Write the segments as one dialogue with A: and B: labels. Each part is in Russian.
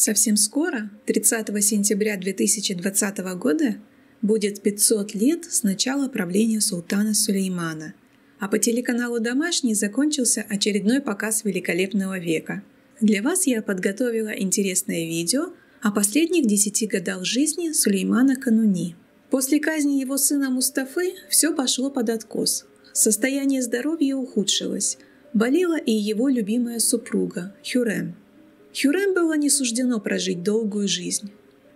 A: Совсем скоро, 30 сентября 2020 года, будет 500 лет с начала правления султана Сулеймана, а по телеканалу «Домашний» закончился очередной показ великолепного века. Для вас я подготовила интересное видео о последних 10 годах жизни Сулеймана Кануни. После казни его сына Мустафы все пошло под откос. Состояние здоровья ухудшилось. Болела и его любимая супруга Хюрем. Хюрем было не суждено прожить долгую жизнь.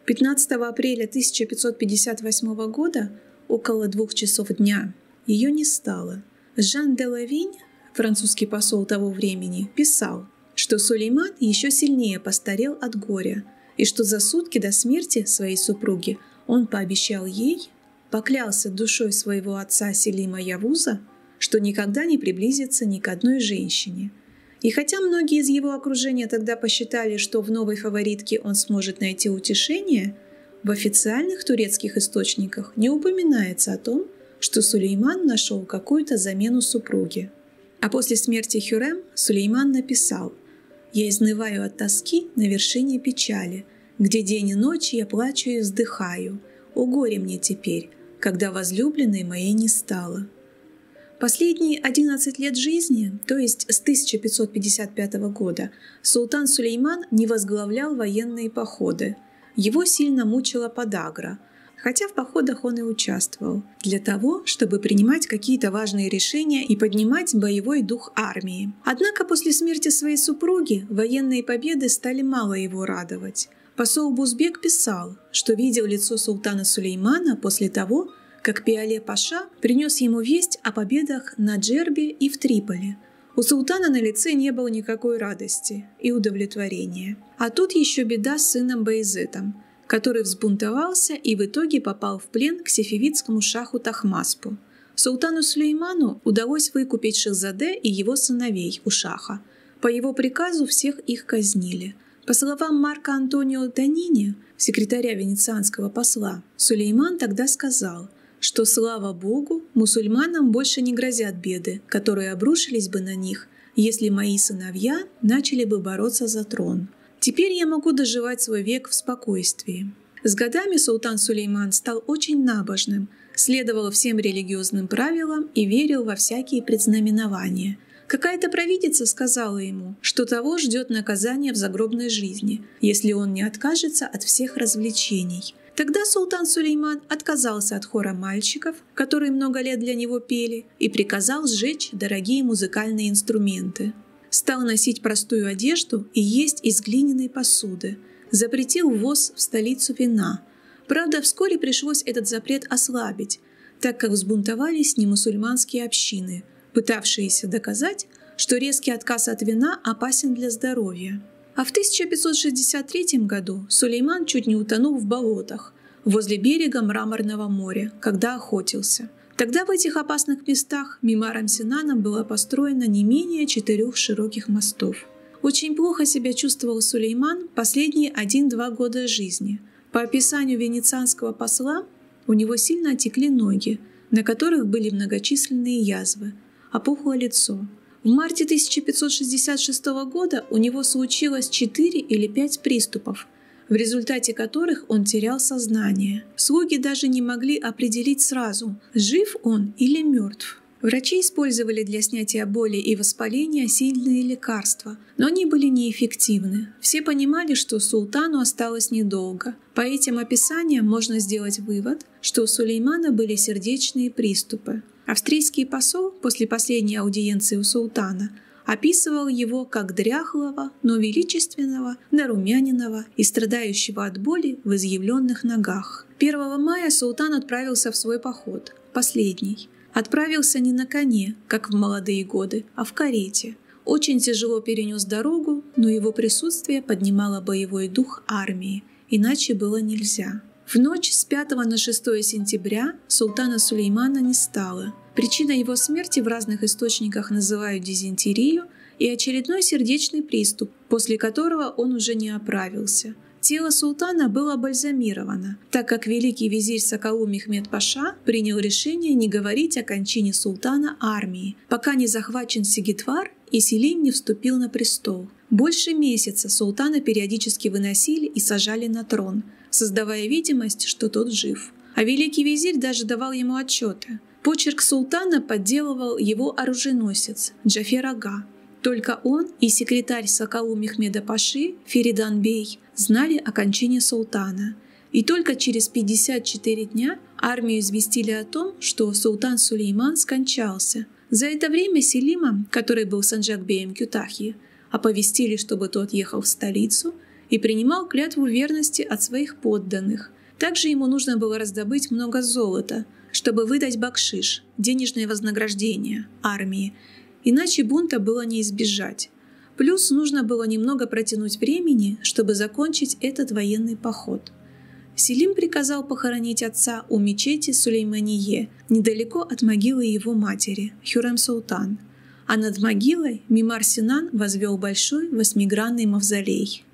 A: 15 апреля 1558 года, около двух часов дня, ее не стало. Жан де Лавинь, французский посол того времени, писал, что Сулейман еще сильнее постарел от горя, и что за сутки до смерти своей супруги он пообещал ей, поклялся душой своего отца Селима Явуза, что никогда не приблизится ни к одной женщине – и хотя многие из его окружения тогда посчитали, что в новой фаворитке он сможет найти утешение, в официальных турецких источниках не упоминается о том, что Сулейман нашел какую-то замену супруге. А после смерти Хюрем Сулейман написал «Я изнываю от тоски на вершине печали, где день и ночь я плачу и вздыхаю. О горе мне теперь, когда возлюбленной моей не стало». Последние 11 лет жизни, то есть с 1555 года, султан Сулейман не возглавлял военные походы. Его сильно мучила подагра, хотя в походах он и участвовал, для того, чтобы принимать какие-то важные решения и поднимать боевой дух армии. Однако после смерти своей супруги военные победы стали мало его радовать. Посол Бузбек писал, что видел лицо султана Сулеймана после того, как Пиале Паша принес ему весть о победах на Джербе и в Триполи. У султана на лице не было никакой радости и удовлетворения. А тут еще беда с сыном Байзетом, который взбунтовался и в итоге попал в плен к сефевидскому шаху Тахмаспу. Султану Сулейману удалось выкупить Шахзаде и его сыновей у шаха. По его приказу всех их казнили. По словам Марка Антонио Данини, секретаря венецианского посла, Сулейман тогда сказал – что, слава Богу, мусульманам больше не грозят беды, которые обрушились бы на них, если мои сыновья начали бы бороться за трон. Теперь я могу доживать свой век в спокойствии. С годами султан Сулейман стал очень набожным, следовал всем религиозным правилам и верил во всякие предзнаменования. Какая-то провидица сказала ему, что того ждет наказание в загробной жизни, если он не откажется от всех развлечений – Тогда султан Сулейман отказался от хора мальчиков, которые много лет для него пели, и приказал сжечь дорогие музыкальные инструменты. Стал носить простую одежду и есть из глиняной посуды. Запретил ввоз в столицу вина. Правда, вскоре пришлось этот запрет ослабить, так как взбунтовались немусульманские общины, пытавшиеся доказать, что резкий отказ от вина опасен для здоровья. А в 1563 году Сулейман чуть не утонул в болотах возле берега Мраморного моря, когда охотился. Тогда в этих опасных местах Мимаром Синаном было построено не менее четырех широких мостов. Очень плохо себя чувствовал Сулейман последние один-два года жизни. По описанию венецианского посла, у него сильно отекли ноги, на которых были многочисленные язвы, опухло лицо – в марте 1566 года у него случилось 4 или 5 приступов, в результате которых он терял сознание. Слуги даже не могли определить сразу, жив он или мертв. Врачи использовали для снятия боли и воспаления сильные лекарства, но они были неэффективны. Все понимали, что султану осталось недолго. По этим описаниям можно сделать вывод, что у Сулеймана были сердечные приступы. Австрийский посол после последней аудиенции у султана описывал его как дряхлого, но величественного, нарумяненного и страдающего от боли в изъявленных ногах. 1 мая султан отправился в свой поход, последний. Отправился не на коне, как в молодые годы, а в карете. Очень тяжело перенес дорогу, но его присутствие поднимало боевой дух армии, иначе было нельзя. В ночь с 5 на 6 сентября султана Сулеймана не стало. Причиной его смерти в разных источниках называют дизентерию и очередной сердечный приступ, после которого он уже не оправился. Тело султана было бальзамировано, так как великий визирь Сакалу Мехмед Паша принял решение не говорить о кончине султана армии, пока не захвачен Сигитвар и Селим не вступил на престол. Больше месяца султана периодически выносили и сажали на трон, создавая видимость, что тот жив. А великий визирь даже давал ему отчеты. Почерк султана подделывал его оруженосец Джафер Ага. Только он и секретарь Сакалу Мехмеда Паши Феридан Бей знали о кончине султана. И только через 54 дня армию известили о том, что султан Сулейман скончался. За это время Селима, который был Санджакбеем Кютахи, оповестили, чтобы тот ехал в столицу и принимал клятву верности от своих подданных. Также ему нужно было раздобыть много золота, чтобы выдать бакшиш, денежное вознаграждение, армии, иначе бунта было не избежать. Плюс нужно было немного протянуть времени, чтобы закончить этот военный поход. Селим приказал похоронить отца у мечети Сулеймание, недалеко от могилы его матери, Хюрем Султан, а над могилой Мимар Синан возвел большой восьмигранный мавзолей.